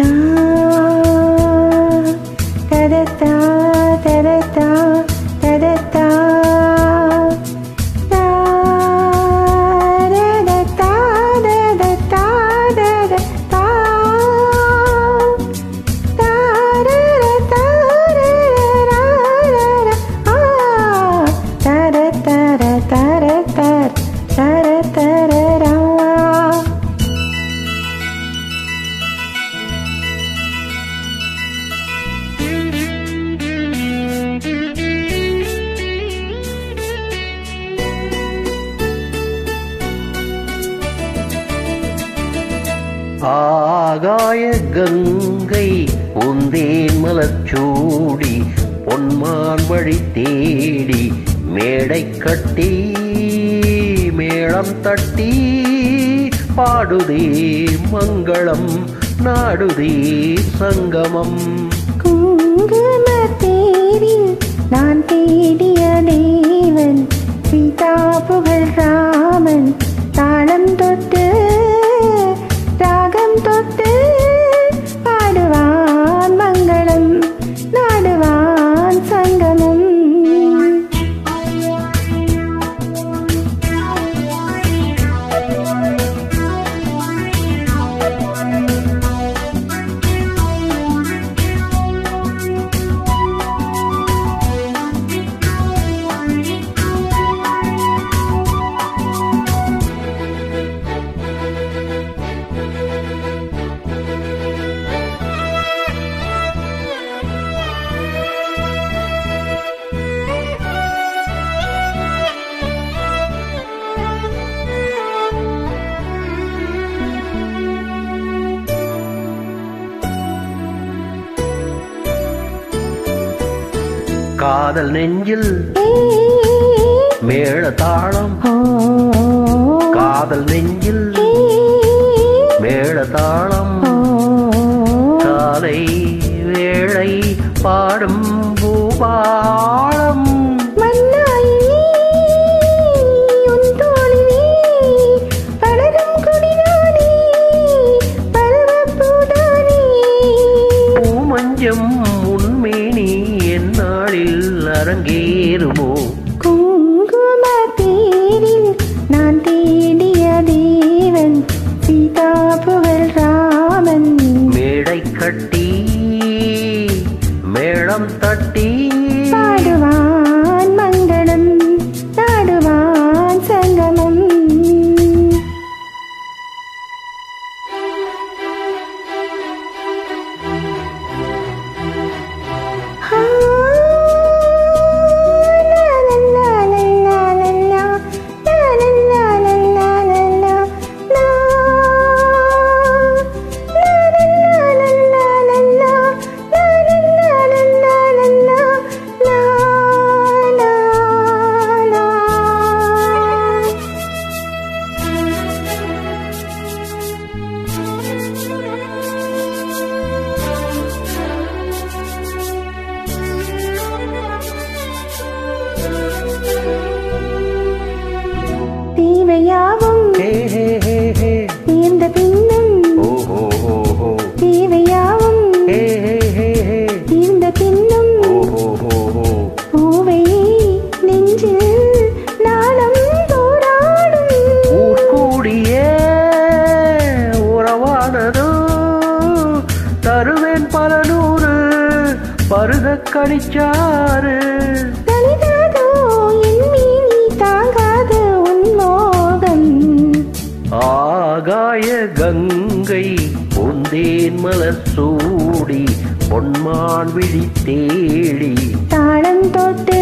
Oh. ஆகாய கங்கை உந்தேன் மலச்சூடி பொன்மான் வழி தேடி மேடை கட்டி மேளம் தட்டி பாடுதே மங்களம் நாடுதே சங்கமம். குங்கும தேவி நான் தேடிய தேவன் பிதா புகழ்தான் காதல் நெஞ்சில் மேள தாளம். காதல் நெஞ்சில் மேள தாளம். காலை வேளை பாடும் பூபாளம். பூமஞ்சம் அரங்கேறுமோ கடிச்சாரு ஆகாய கங்கை பொந்தேன் மலர் சூடி பொன்மான் விழி தேடி தாளம் தொட்டு